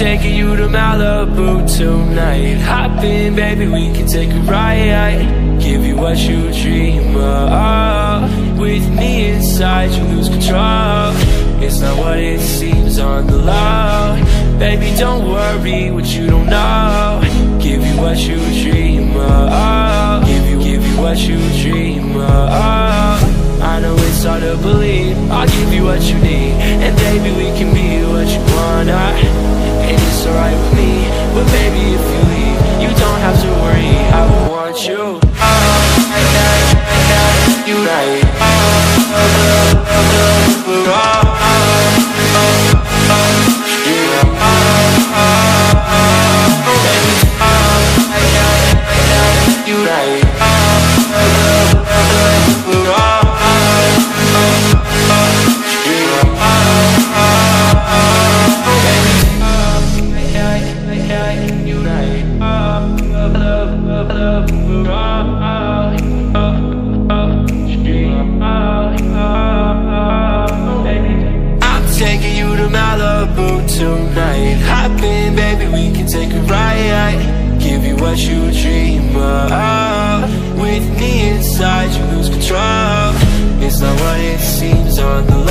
taking you to Malibu tonight. Hop in, baby, we can take a ride. Give you what you dream of. With me inside, you lose control. It's not what it seems on the low. Baby, don't worry what you don't know. Give you what you dream of. Give you, give you what you dream of. I know it's hard to believe. I'll give you what you need. And baby, we can be what you wanna alright with me. But baby, if you leave You don't have to worry. I want you. Oh, I got you right. Oh, oh, oh, oh, oh, oh, oh, oh. Tonight. Hop in, baby, we can take a ride. Give you what you dream of. With me inside, you lose control. It's not what it seems on the